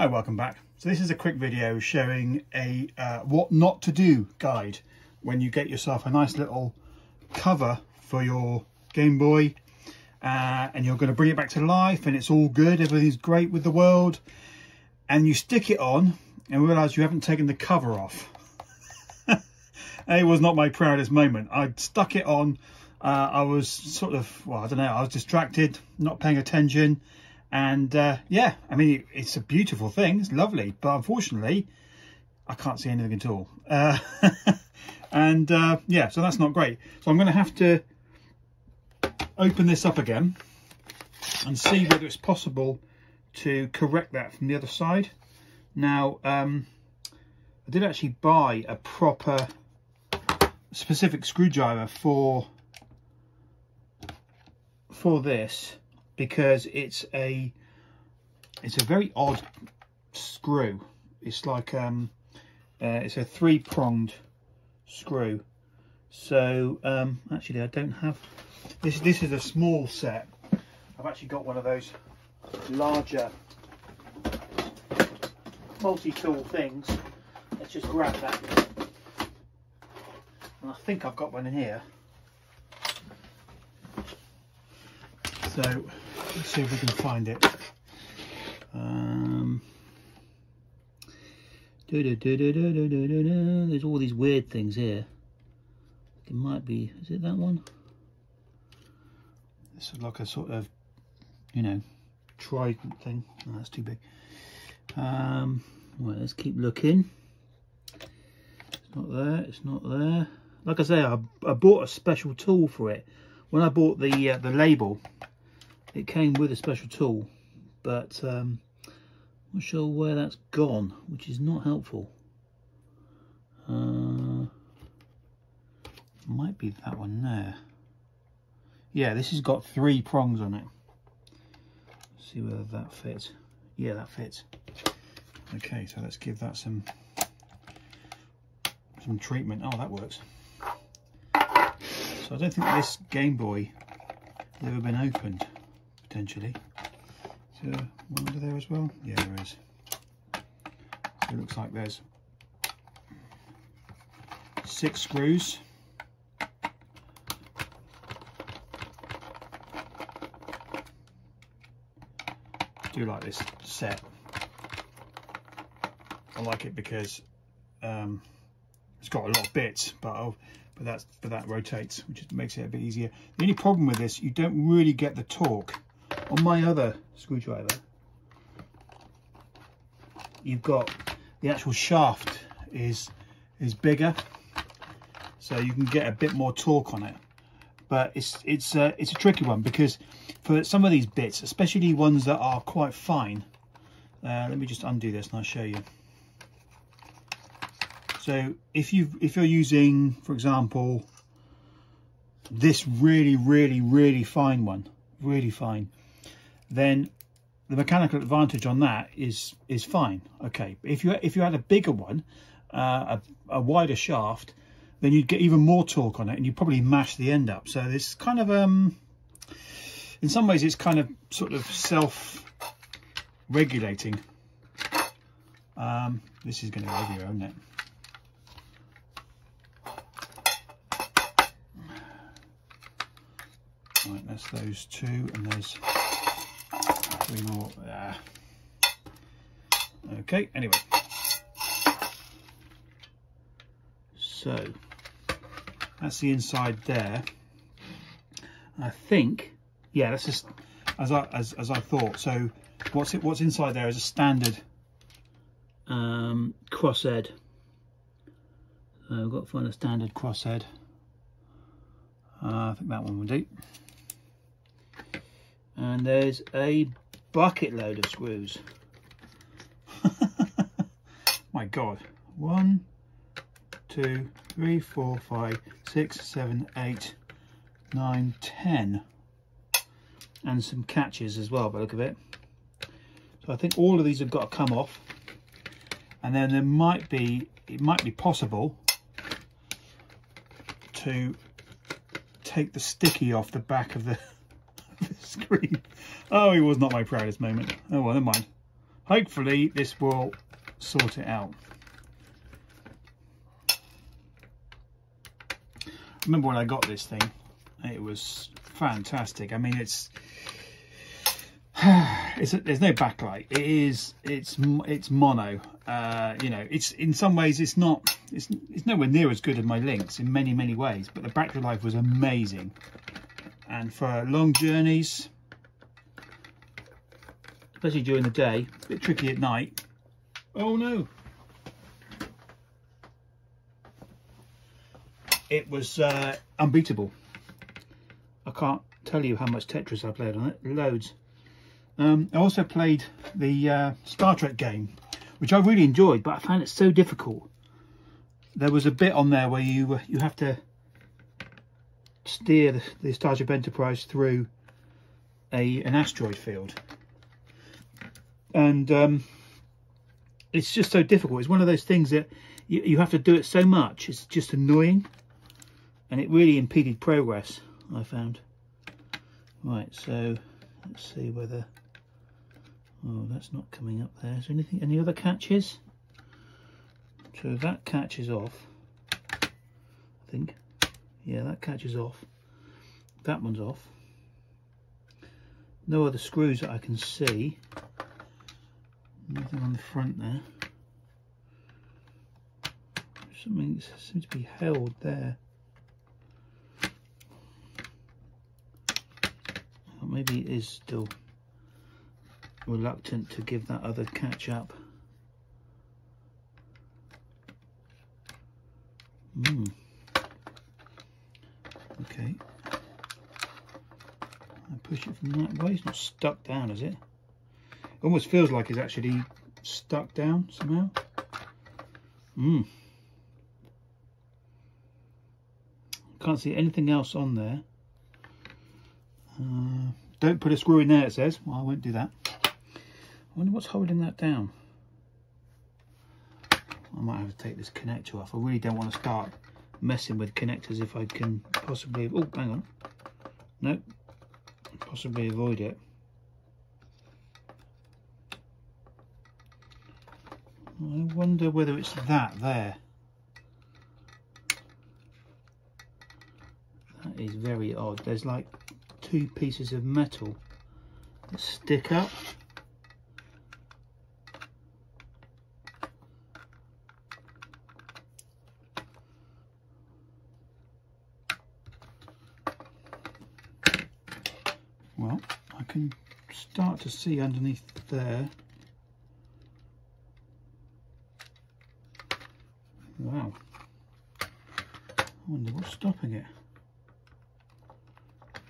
Hi, welcome back. So this is a quick video showing a uh, what not to do guide when you get yourself a nice little cover for your Game Boy uh, and you're going to bring it back to life and it's all good, everything's great with the world and you stick it on and realise you haven't taken the cover off. it was not my proudest moment. I stuck it on, uh, I was sort of, well I don't know, I was distracted, not paying attention and uh, yeah I mean it's a beautiful thing. It's lovely. But unfortunately I can't see anything at all. Uh, and uh, yeah so that's not great. So I'm going to have to open this up again and see whether it's possible to correct that from the other side. Now um, I did actually buy a proper specific screwdriver for for this because it's a it's a very odd screw. It's like um, uh, it's a three pronged screw. So um, actually, I don't have this. This is a small set. I've actually got one of those larger multi-tool things. Let's just grab that. And I think I've got one in here. So Let's see if we can find it. Um, there's all these weird things here. It might be, is it that one? This is like a sort of, you know, trident thing. Oh, that's too big. Um, well, let's keep looking. It's not there, it's not there. Like I say, I, I bought a special tool for it. When I bought the uh, the label, it came with a special tool but um, I'm not sure where that's gone which is not helpful. Uh, might be that one there. Yeah this has got three prongs on it. Let's see whether that fits. Yeah that fits. Okay so let's give that some some treatment. Oh that works. So I don't think this Game Boy has ever been opened potentially. Is there one under there as well? Yeah, there is. So it looks like there's six screws. I do like this set. I like it because um, it's got a lot of bits, but I'll, but that's but that rotates, which makes it a bit easier. The only problem with this, you don't really get the torque on my other screwdriver, you've got the actual shaft is is bigger, so you can get a bit more torque on it. But it's it's uh, it's a tricky one because for some of these bits, especially ones that are quite fine. Uh, let me just undo this and I'll show you. So if you if you're using, for example, this really really really fine one, really fine, then the mechanical advantage on that is is fine. Okay, if you if you had a bigger one, uh, a, a, wider shaft, then you'd get even more torque on it, and you'd probably mash the end up. So this kind of um, in some ways, it's kind of sort of self-regulating. Um, this is going to go over here, isn't it? Right, that's those two, and there's three more there. Okay, anyway. So, that's the inside there. I think, yeah, that's just as I as, as I thought. So, what's it? What's inside there is a standard um, crosshead. So I've got to find a standard crosshead. Uh, I think that one will do. And there's a bucket load of screws. My God. One, two, three, four, five, six, seven, eight, nine, ten. And some catches as well by look of it. So I think all of these have got to come off. And then there might be, it might be possible to take the sticky off the back of the, the screen. Oh, it was not my proudest moment. Oh, well, never mind. hopefully this will sort it out. remember when I got this thing, it was fantastic. I mean, it's, it's there's no backlight. It is it's it's mono. Uh, you know, it's in some ways it's not it's it's nowhere near as good as my Lynx in many many ways, but the battery life was amazing. And for long journeys, especially during the day, a bit tricky at night. Oh no, it was uh, unbeatable. I can't tell you how much Tetris I played on it, loads. Um, I also played the uh, Star Trek game, which I really enjoyed, but I found it so difficult. There was a bit on there where you you have to steer the, Starship Enterprise through a an asteroid field, and um, it's just so difficult. It's one of those things that you, you have to do it so much. It's just annoying. And it really impeded progress I found. Right so let's see whether oh that's not coming up there. Is there anything any other catches? So that catches off I think yeah that catches off. That one's off. No other screws that I can see. Nothing on the front there. Something seems to be held there. Maybe it is still reluctant to give that other catch up. Hmm. Okay. I push it from that way. It's not stuck down, is it? it almost feels like it's actually stuck down somehow. Hmm. Can't see anything else on there. Uh, don't put a screw in there, it says. Well, I won't do that. I wonder what's holding that down. I might have to take this connector off. I really don't want to start messing with connectors if I can possibly... Oh, hang on. Nope. Possibly avoid it. I wonder whether it's that there. That is very odd. There's like two pieces of metal that stick up. Well, I can start to see underneath there. Wow. I wonder what's stopping it.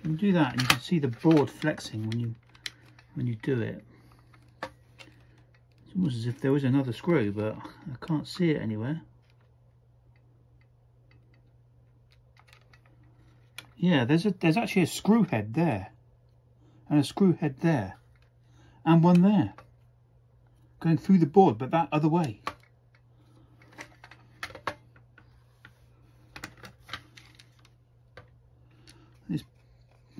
You do that and you can see the board flexing when you when you do it. It's almost as if there was another screw, but I can't see it anywhere. Yeah, there's a there's actually a screw head there. And a screw head there. And one there. Going through the board, but that other way. it's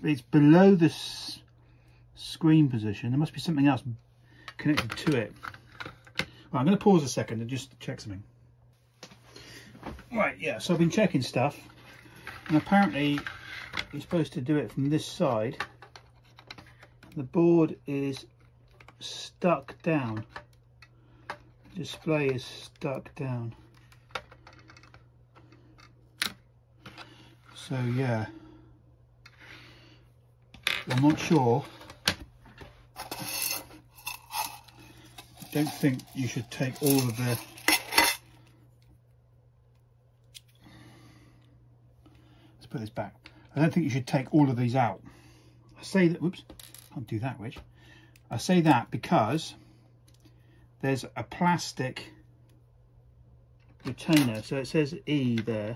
it's below the screen position. There must be something else connected to it. I'm going to pause a second and just check something. Right, yeah, so I've been checking stuff. And apparently you're supposed to do it from this side. The board is stuck down. The display is stuck down. So yeah. I'm not sure. I don't think you should take all of the let's put this back. I don't think you should take all of these out. I say that, whoops, can't do that, which. I say that because there's a plastic retainer. So it says E there.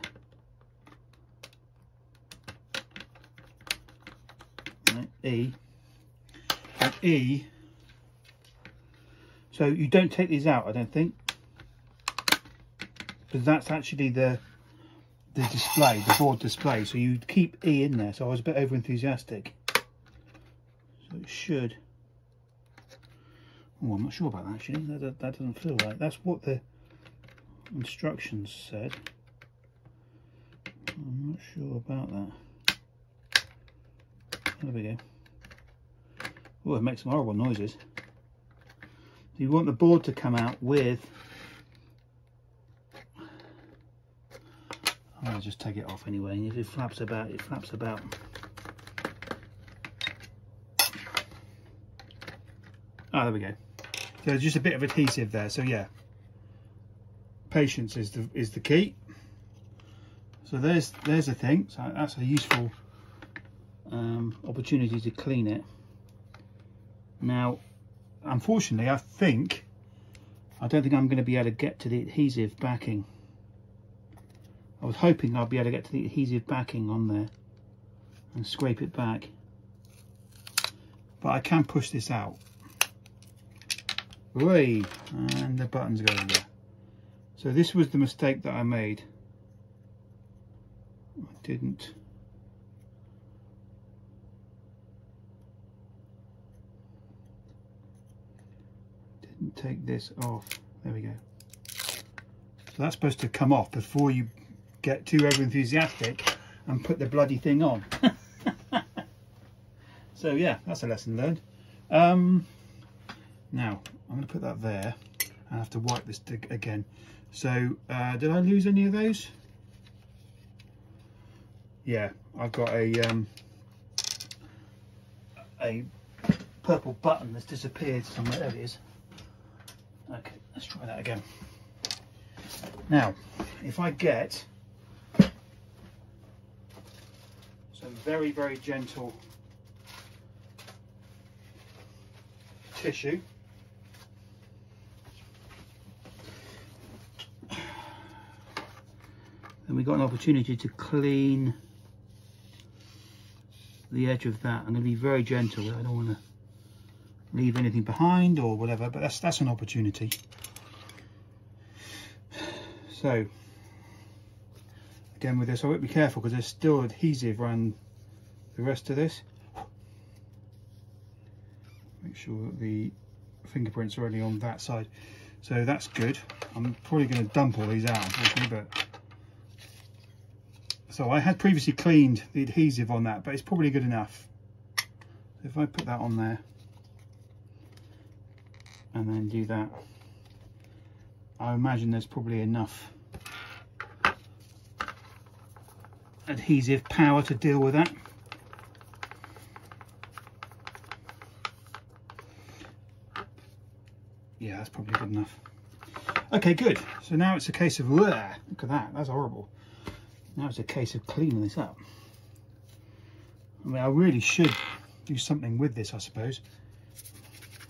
E. And E. So you don't take these out I don't think. Because that's actually the the display the board display. So you keep E in there. So I was a bit over enthusiastic so it should Oh, I'm not sure about that actually. That, that, that doesn't feel right. That's what the instructions said. I'm not sure about that. There we go. Oh, it makes some horrible noises. you want the board to come out with... I'll just take it off anyway. If it flaps about, it flaps about. Ah, oh, there we go. There's just a bit of adhesive there. So yeah, patience is the is the key. So there's there's a thing. So that's a useful um, opportunity to clean it. Now, unfortunately, I think I don't think I'm going to be able to get to the adhesive backing. I was hoping I'd be able to get to the adhesive backing on there and scrape it back. But I can push this out. And the buttons go in there. So this was the mistake that I made. I didn't didn't take this off. There we go. So that's supposed to come off before you get too over enthusiastic and put the bloody thing on. so yeah, that's a lesson learned. Um, now, I'm going to put that there. I have to wipe this again. So, uh, did I lose any of those? Yeah, I've got a um, a purple button that's disappeared somewhere. There it is. Okay, let's try that again. Now, if I get some very, very gentle tissue, then we got an opportunity to clean the edge of that. I'm going to be very gentle. I don't want to leave anything behind or whatever, but that's that's an opportunity. So again with this, I won't be careful because there's still adhesive around the rest of this. Make sure that the fingerprints are only on that side. So that's good. I'm probably going to dump all these out, but so I had previously cleaned the adhesive on that, but it's probably good enough. If I put that on there and then do that, I imagine there's probably enough adhesive power to deal with that. Yeah, that's probably good enough. Okay, good. So now it's a case of, look at that, that's horrible. Now it's a case of cleaning this up. I mean, I really should do something with this, I suppose.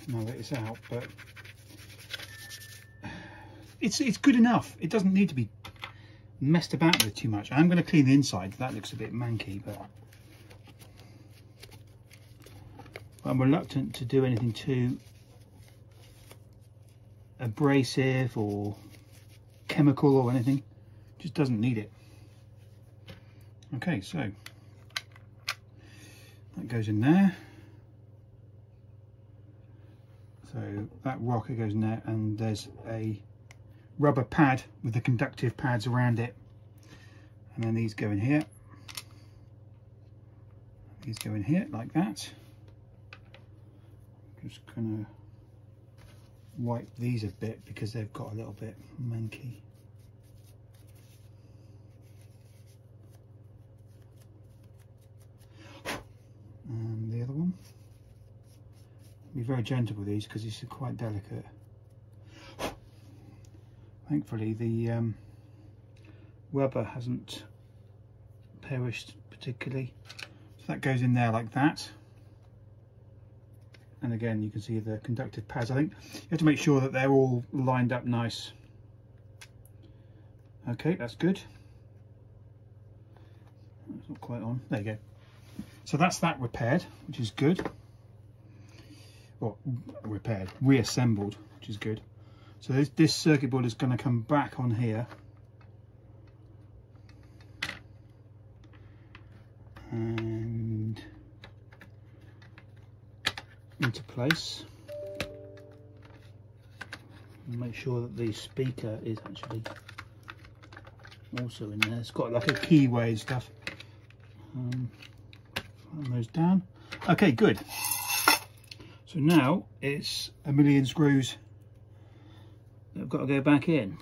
Now that it's out, but it's it's good enough. It doesn't need to be messed about with too much. I'm going to clean the inside. That looks a bit manky, but I'm reluctant to do anything too abrasive or chemical or anything. Just doesn't need it. Okay, so that goes in there. So that rocker goes in there and there's a rubber pad with the conductive pads around it. And then these go in here. These go in here like that. Just gonna wipe these a bit because they've got a little bit manky. Be very gentle with these because these are quite delicate. Thankfully the um, rubber hasn't perished particularly. So that goes in there like that. And again you can see the conductive pads. I think you have to make sure that they're all lined up nice. Okay, that's good. It's not quite on. There you go. So that's that repaired, which is good. Well, repaired, reassembled, which is good. So this, this circuit board is going to come back on here. And into place. make sure that the speaker is actually also in there. It's got like a keyway and stuff. Um, those down. Okay, good. So now it's a million screws that have got to go back in.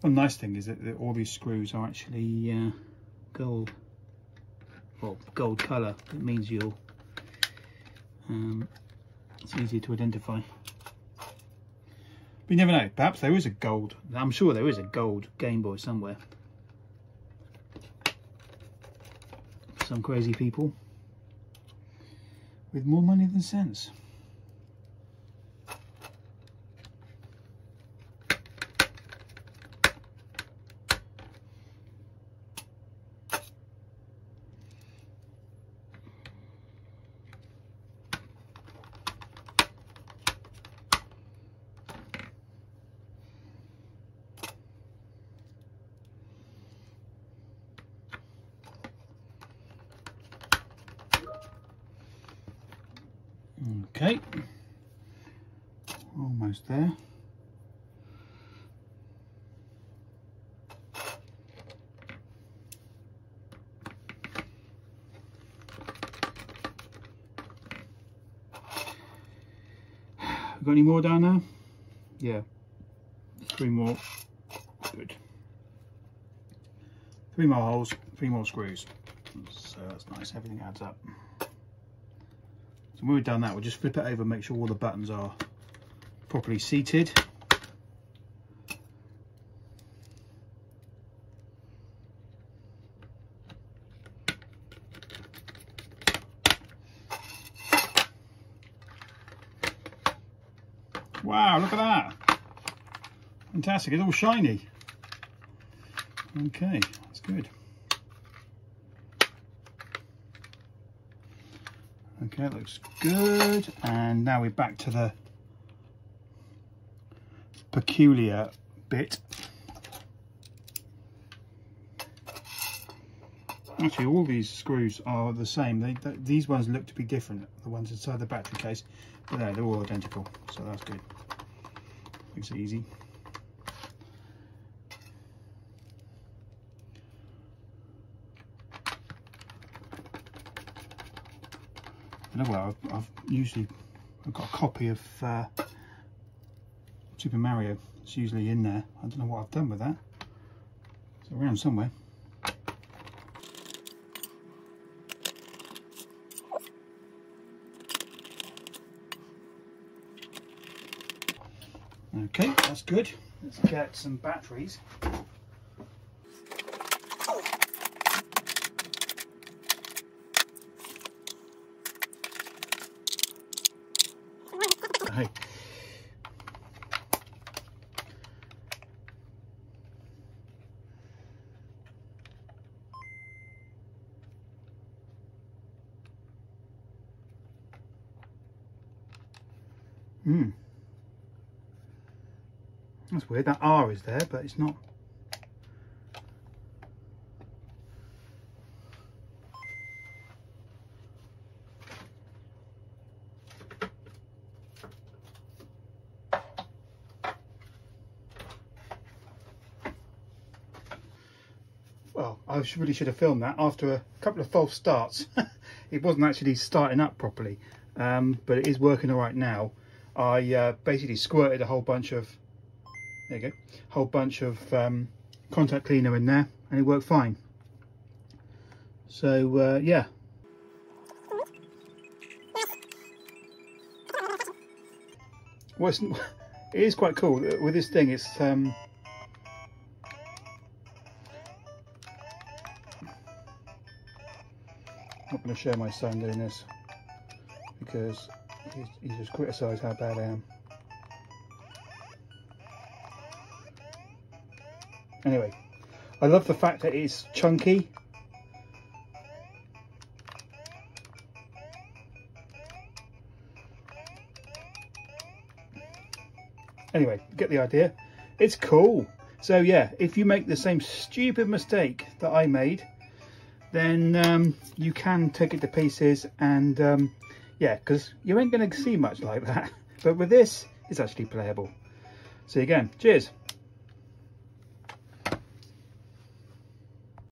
One nice thing is that, that all these screws are actually uh, gold, well, gold colour. It means you'll, um, it's easy to identify. But you never know, perhaps there is a gold, I'm sure there is a gold Game Boy somewhere. Some crazy people with more money than sense. Okay, almost there. Got any more down there? Yeah, three more. Good. Three more holes, three more screws. So that's nice, everything adds up. So when we've done that, we'll just flip it over make sure all the buttons are properly seated. Wow, look at that. Fantastic, it's all shiny. Okay, that's good. Okay, it looks good. And now we're back to the peculiar bit. Actually, all these screws are the same. They, they, these ones look to be different, the ones inside the battery case, but no, they're all identical, so that's good. Makes easy. well, I've, I've, usually I've got a copy of uh, Super Mario. It's usually in there. I don't know what I've done with that. It's around somewhere. Okay, that's good. Let's get some batteries. hey. Hmm. That's weird. That R is there, but it's not well, I really should have filmed that after a couple of false starts. it wasn't actually starting up properly, um, but it is working all right now. I uh, basically squirted a whole bunch of, there you go, whole bunch of um, contact cleaner in there and it worked fine. So uh, yeah. Well, it is quite cool. With this thing, it's um, not going to show my son doing this because he's, just criticised how bad I am. Anyway, I love the fact that it's chunky. Anyway, get the idea. It's cool. So yeah, if you make the same stupid mistake that I made, then um, you can take it to pieces and um, yeah, because you ain't going to see much like that. But with this, it's actually playable. See you again. Cheers.